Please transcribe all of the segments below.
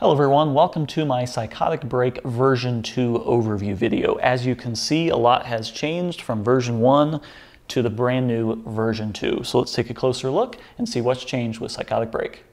Hello everyone, welcome to my Psychotic Break version 2 overview video. As you can see, a lot has changed from version 1 to the brand new version 2. So let's take a closer look and see what's changed with Psychotic Break.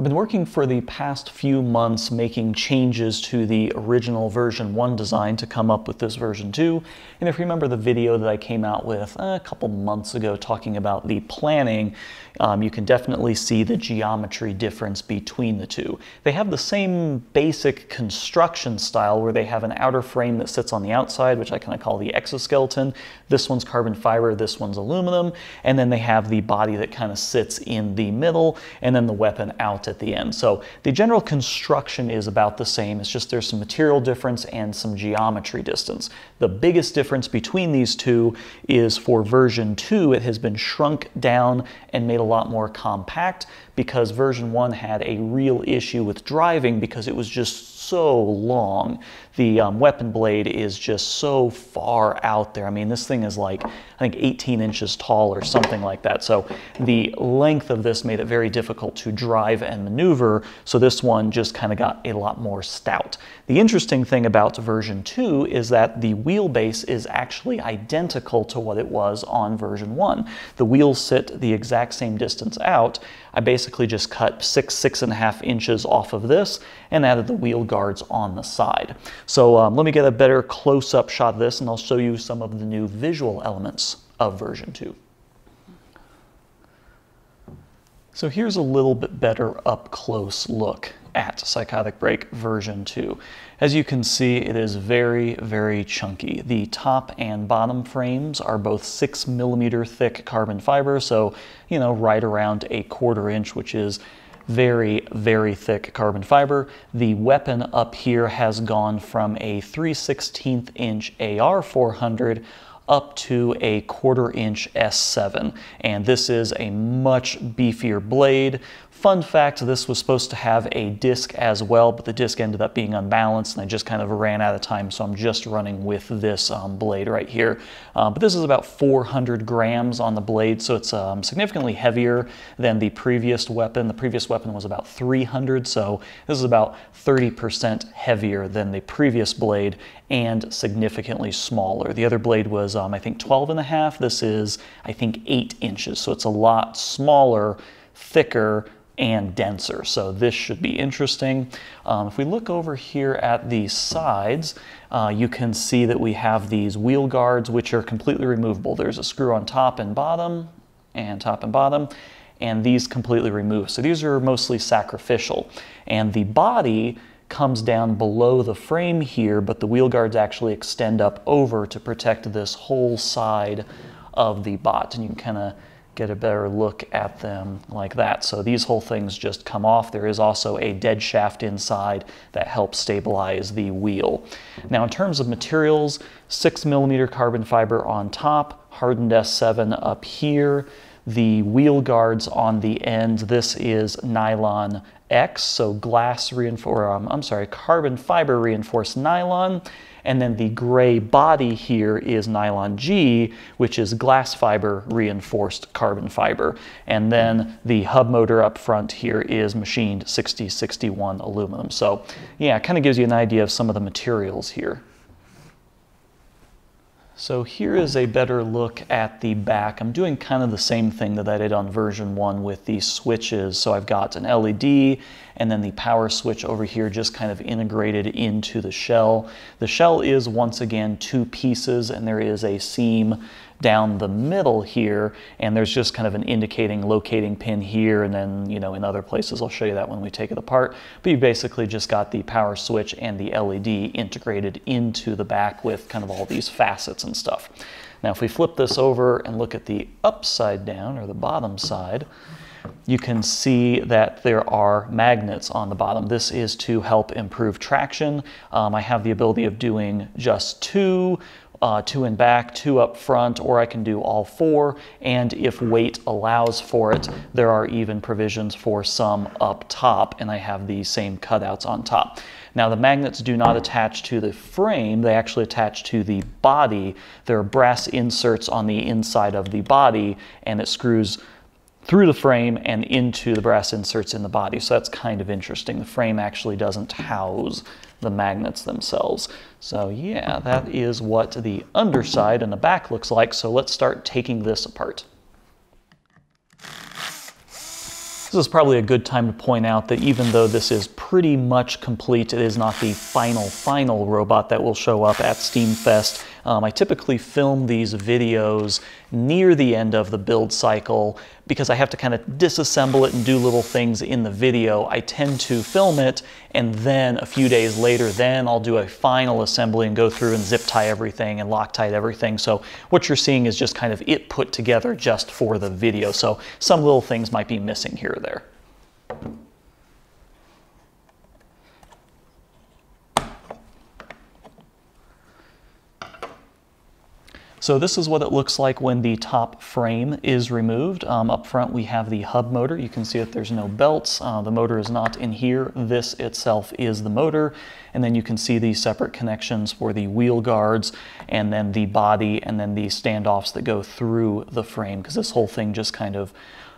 I've been working for the past few months making changes to the original version 1 design to come up with this version 2. And if you remember the video that I came out with a couple months ago talking about the planning, um, you can definitely see the geometry difference between the two. They have the same basic construction style where they have an outer frame that sits on the outside, which I kind of call the exoskeleton. This one's carbon fiber, this one's aluminum, and then they have the body that kind of sits in the middle, and then the weapon out at the end. So the general construction is about the same. It's just there's some material difference and some geometry distance. The biggest difference between these two is for version 2, it has been shrunk down and made a lot more compact because version 1 had a real issue with driving because it was just so long. The um, weapon blade is just so far out there. I mean, this thing is like, I think 18 inches tall or something like that. So the length of this made it very difficult to drive and maneuver. So this one just kind of got a lot more stout. The interesting thing about version 2 is that the wheelbase is actually identical to what it was on version 1. The wheels sit the exact same distance out. I basically just cut six, six and a half inches off of this and added the wheel guards on the side. So um, let me get a better close-up shot of this and I'll show you some of the new visual elements of version 2. So here's a little bit better up close look at Psychotic Break version 2. As you can see, it is very, very chunky. The top and bottom frames are both six millimeter thick carbon fiber, so, you know, right around a quarter inch, which is very, very thick carbon fiber. The weapon up here has gone from a 3 16th inch AR 400 up to a quarter inch S7. And this is a much beefier blade, Fun fact, this was supposed to have a disc as well, but the disc ended up being unbalanced and I just kind of ran out of time, so I'm just running with this um, blade right here. Um, but this is about 400 grams on the blade, so it's um, significantly heavier than the previous weapon. The previous weapon was about 300, so this is about 30% heavier than the previous blade and significantly smaller. The other blade was, um, I think, 12 and a half. This is, I think, 8 inches, so it's a lot smaller, thicker, and denser. So this should be interesting. Um, if we look over here at the sides, uh, you can see that we have these wheel guards, which are completely removable. There's a screw on top and bottom, and top and bottom, and these completely remove. So these are mostly sacrificial. And the body comes down below the frame here, but the wheel guards actually extend up over to protect this whole side of the bot. And you can kind of get a better look at them like that. So these whole things just come off. There is also a dead shaft inside that helps stabilize the wheel. Now in terms of materials, six millimeter carbon fiber on top, hardened S7 up here, the wheel guards on the end, this is nylon X, so glass reinforced, um, I'm sorry, carbon fiber reinforced nylon. And then the gray body here is nylon G, which is glass fiber reinforced carbon fiber. And then the hub motor up front here is machined 6061 aluminum. So yeah, it kind of gives you an idea of some of the materials here. So here is a better look at the back. I'm doing kind of the same thing that I did on version 1 with these switches. So I've got an LED and then the power switch over here just kind of integrated into the shell. The shell is once again two pieces and there is a seam down the middle here, and there's just kind of an indicating locating pin here, and then, you know, in other places, I'll show you that when we take it apart. But you basically just got the power switch and the LED integrated into the back with kind of all these facets and stuff. Now, if we flip this over and look at the upside down, or the bottom side, you can see that there are magnets on the bottom. This is to help improve traction. Um, I have the ability of doing just two uh, two in back, two up front, or I can do all four. And if weight allows for it, there are even provisions for some up top, and I have the same cutouts on top. Now the magnets do not attach to the frame, they actually attach to the body. There are brass inserts on the inside of the body, and it screws through the frame and into the brass inserts in the body. So that's kind of interesting. The frame actually doesn't house the magnets themselves. So yeah, that is what the underside and the back looks like. So let's start taking this apart. This is probably a good time to point out that even though this is pretty much complete, it is not the final, final robot that will show up at SteamFest. Um, I typically film these videos near the end of the build cycle because I have to kind of disassemble it and do little things in the video. I tend to film it and then a few days later, then I'll do a final assembly and go through and zip tie everything and Loctite everything. So what you're seeing is just kind of it put together just for the video. So some little things might be missing here or there. So this is what it looks like when the top frame is removed. Um, up front we have the hub motor. You can see that there's no belts. Uh, the motor is not in here. This itself is the motor. And then you can see these separate connections for the wheel guards and then the body and then the standoffs that go through the frame because this whole thing just kind of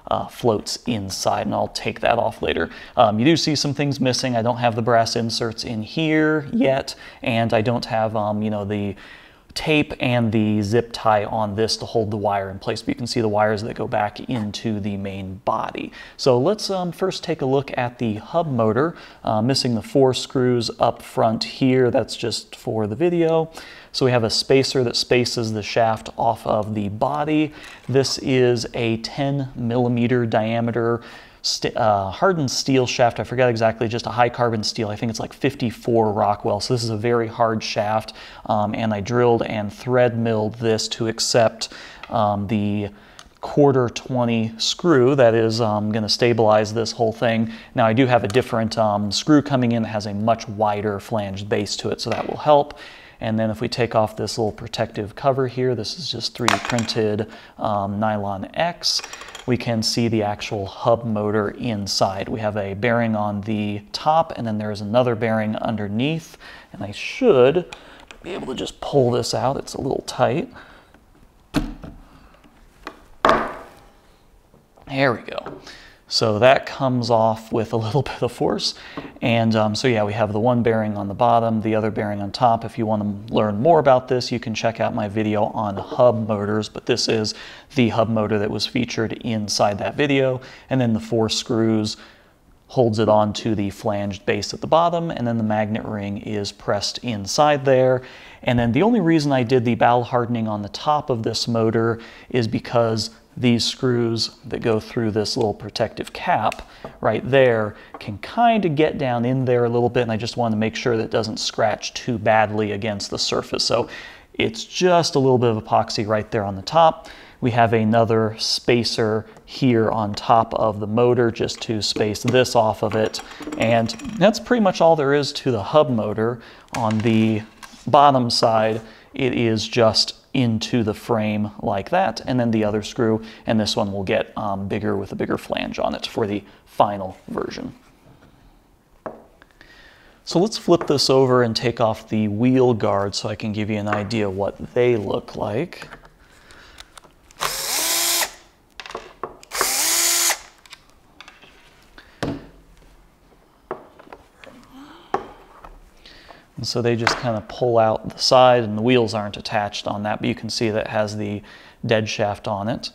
uh, floats inside, and I'll take that off later. Um, you do see some things missing. I don't have the brass inserts in here yet, and I don't have, um, you know, the tape and the zip tie on this to hold the wire in place. But you can see the wires that go back into the main body. So let's um, first take a look at the hub motor. Uh, missing the four screws up front here. That's just for the video. So we have a spacer that spaces the shaft off of the body. This is a 10 millimeter diameter st uh, hardened steel shaft. I forget exactly, just a high carbon steel. I think it's like 54 Rockwell. So this is a very hard shaft. Um, and I drilled and thread milled this to accept um, the quarter 20 screw that is um, going to stabilize this whole thing. Now I do have a different um, screw coming in that has a much wider flanged base to it, so that will help. And then if we take off this little protective cover here, this is just 3D printed um, nylon X, we can see the actual hub motor inside. We have a bearing on the top and then there's another bearing underneath. And I should be able to just pull this out. It's a little tight. There we go. So that comes off with a little bit of force. And um, so yeah, we have the one bearing on the bottom, the other bearing on top. If you want to learn more about this, you can check out my video on hub motors, but this is the hub motor that was featured inside that video. And then the four screws holds it onto the flanged base at the bottom, and then the magnet ring is pressed inside there. And then the only reason I did the bowel hardening on the top of this motor is because these screws that go through this little protective cap right there can kind of get down in there a little bit and I just want to make sure that it doesn't scratch too badly against the surface. So it's just a little bit of epoxy right there on the top. We have another spacer here on top of the motor just to space this off of it. And that's pretty much all there is to the hub motor. On the bottom side, it is just into the frame like that, and then the other screw, and this one will get um, bigger with a bigger flange on it for the final version. So let's flip this over and take off the wheel guard so I can give you an idea what they look like. And so they just kind of pull out the side and the wheels aren't attached on that, but you can see that has the dead shaft on it.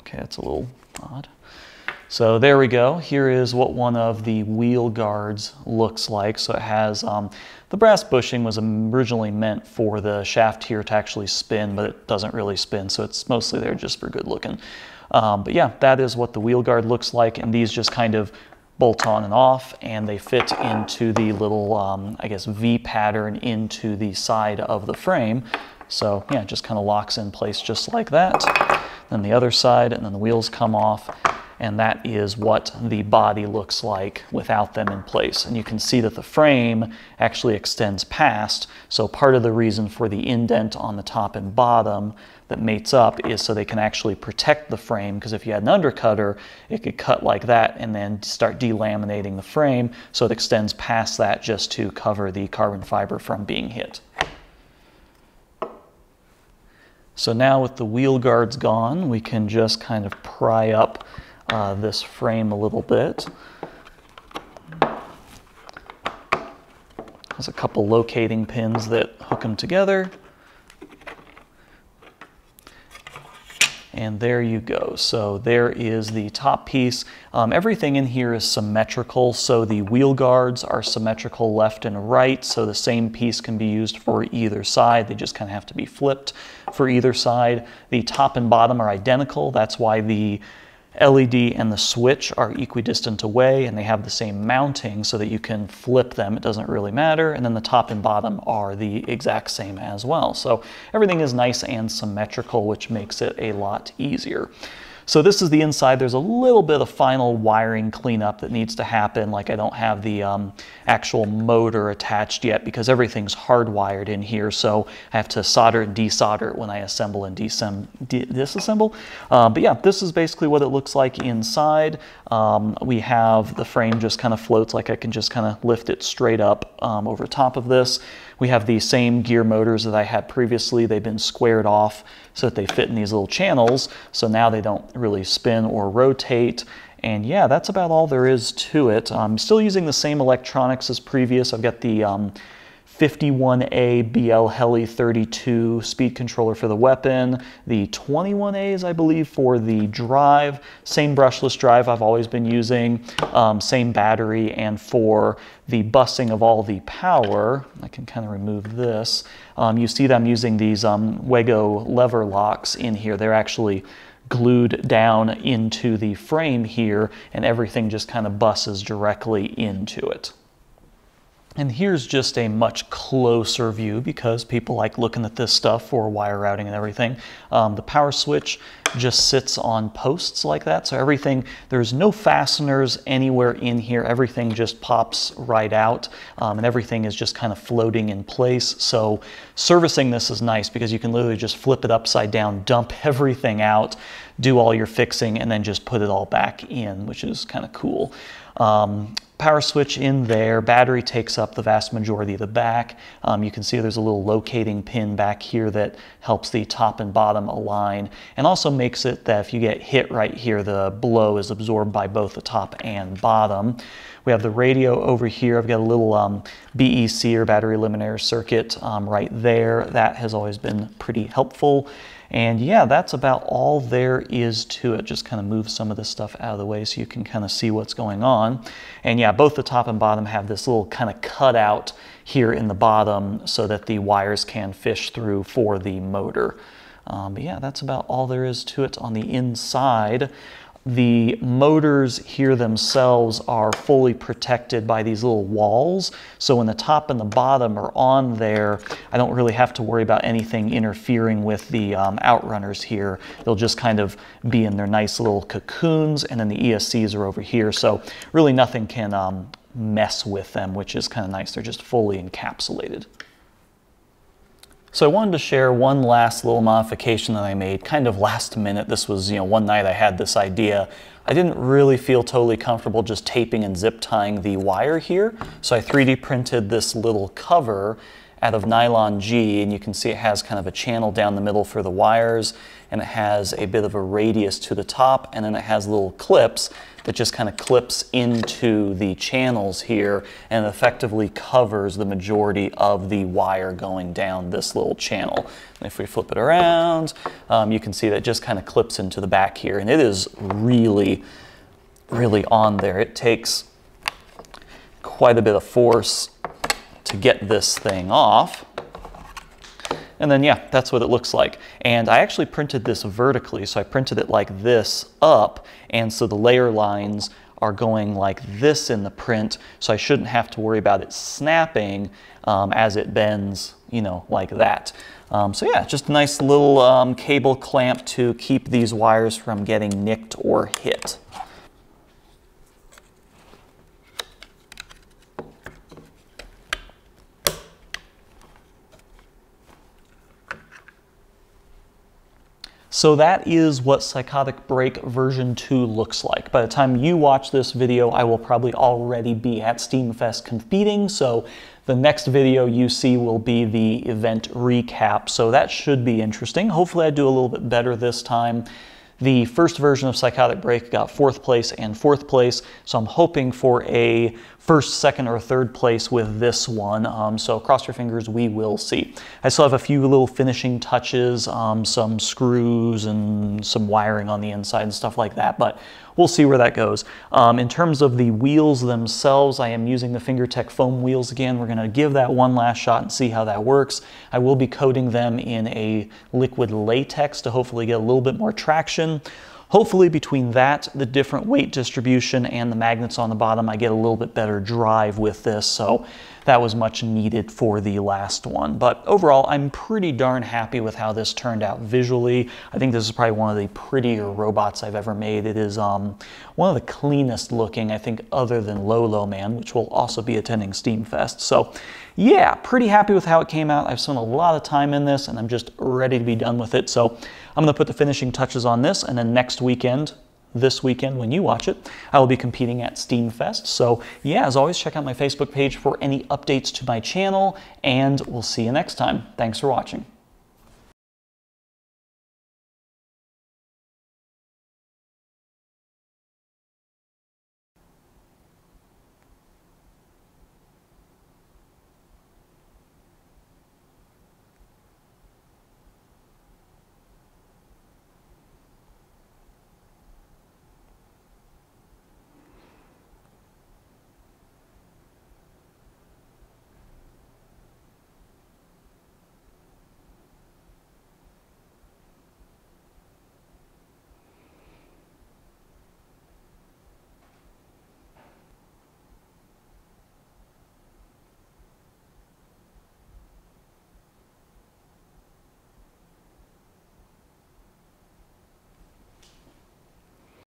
Okay, it's a little odd. So there we go. Here is what one of the wheel guards looks like. So it has, um, the brass bushing was originally meant for the shaft here to actually spin, but it doesn't really spin. So it's mostly there just for good looking. Um, but yeah, that is what the wheel guard looks like. And these just kind of bolt on and off and they fit into the little, um, I guess, V pattern into the side of the frame. So yeah, it just kind of locks in place just like that. Then the other side and then the wheels come off. And that is what the body looks like without them in place. And you can see that the frame actually extends past, so part of the reason for the indent on the top and bottom that mates up is so they can actually protect the frame because if you had an undercutter, it could cut like that and then start delaminating the frame so it extends past that just to cover the carbon fiber from being hit. So now with the wheel guards gone, we can just kind of pry up uh, this frame a little bit. There's a couple locating pins that hook them together. And there you go. So there is the top piece. Um, everything in here is symmetrical. So the wheel guards are symmetrical left and right. So the same piece can be used for either side. They just kind of have to be flipped for either side. The top and bottom are identical. That's why the LED and the switch are equidistant away and they have the same mounting so that you can flip them. It doesn't really matter. And then the top and bottom are the exact same as well. So everything is nice and symmetrical, which makes it a lot easier. So this is the inside. There's a little bit of final wiring cleanup that needs to happen. Like I don't have the um, actual motor attached yet because everything's hardwired in here. So I have to solder and desolder it when I assemble and disassemble. Uh, but yeah, this is basically what it looks like inside. Um, we have the frame just kind of floats like I can just kind of lift it straight up um, over top of this. We have the same gear motors that I had previously. They've been squared off so that they fit in these little channels. So now they don't really spin or rotate. And yeah, that's about all there is to it. I'm still using the same electronics as previous. I've got the um, 51A BL Heli 32 speed controller for the weapon, the 21As I believe for the drive, same brushless drive I've always been using, um, same battery, and for the busing of all the power, I can kind of remove this, um, you see that I'm using these um, Wago lever locks in here. They're actually glued down into the frame here and everything just kind of buses directly into it. And here's just a much closer view because people like looking at this stuff for wire routing and everything. Um, the power switch just sits on posts like that. So everything, there's no fasteners anywhere in here. Everything just pops right out um, and everything is just kind of floating in place. So servicing this is nice because you can literally just flip it upside down, dump everything out, do all your fixing, and then just put it all back in, which is kind of cool. Um, power switch in there. Battery takes up the vast majority of the back. Um, you can see there's a little locating pin back here that helps the top and bottom align and also makes it that if you get hit right here, the blow is absorbed by both the top and bottom. We have the radio over here. I've got a little um, BEC or battery eliminator circuit um, right there. That has always been pretty helpful. And yeah, that's about all there is to it. Just kind of move some of this stuff out of the way so you can kind of see what's going on. And yeah, both the top and bottom have this little kind of cutout here in the bottom so that the wires can fish through for the motor. Um, but yeah, that's about all there is to it on the inside. The motors here themselves are fully protected by these little walls. So when the top and the bottom are on there, I don't really have to worry about anything interfering with the um, outrunners here. They'll just kind of be in their nice little cocoons and then the ESCs are over here. So really nothing can um, mess with them, which is kind of nice. They're just fully encapsulated. So I wanted to share one last little modification that I made kind of last minute. This was, you know, one night I had this idea. I didn't really feel totally comfortable just taping and zip tying the wire here. So I 3D printed this little cover out of nylon G and you can see it has kind of a channel down the middle for the wires and it has a bit of a radius to the top and then it has little clips that just kind of clips into the channels here and effectively covers the majority of the wire going down this little channel. And if we flip it around, um, you can see that just kind of clips into the back here and it is really, really on there. It takes quite a bit of force to get this thing off. And then yeah, that's what it looks like. And I actually printed this vertically, so I printed it like this up, and so the layer lines are going like this in the print, so I shouldn't have to worry about it snapping um, as it bends, you know, like that. Um, so yeah, just a nice little um, cable clamp to keep these wires from getting nicked or hit. So that is what Psychotic Break version 2 looks like. By the time you watch this video, I will probably already be at SteamFest competing, so the next video you see will be the event recap, so that should be interesting. Hopefully I do a little bit better this time. The first version of Psychotic Break got fourth place and fourth place, so I'm hoping for a first, second, or third place with this one. Um, so cross your fingers, we will see. I still have a few little finishing touches, um, some screws and some wiring on the inside and stuff like that, but we'll see where that goes. Um, in terms of the wheels themselves, I am using the Fingertech foam wheels again. We're gonna give that one last shot and see how that works. I will be coating them in a liquid latex to hopefully get a little bit more traction. Hopefully between that, the different weight distribution, and the magnets on the bottom, I get a little bit better drive with this. So that was much needed for the last one. But overall, I'm pretty darn happy with how this turned out visually. I think this is probably one of the prettier robots I've ever made. It is um, one of the cleanest looking, I think, other than Lolo Man, which will also be attending Steamfest. So yeah, pretty happy with how it came out. I've spent a lot of time in this and I'm just ready to be done with it. So I'm gonna put the finishing touches on this and then next weekend, this weekend when you watch it, I will be competing at Steamfest. So yeah, as always, check out my Facebook page for any updates to my channel and we'll see you next time. Thanks for watching.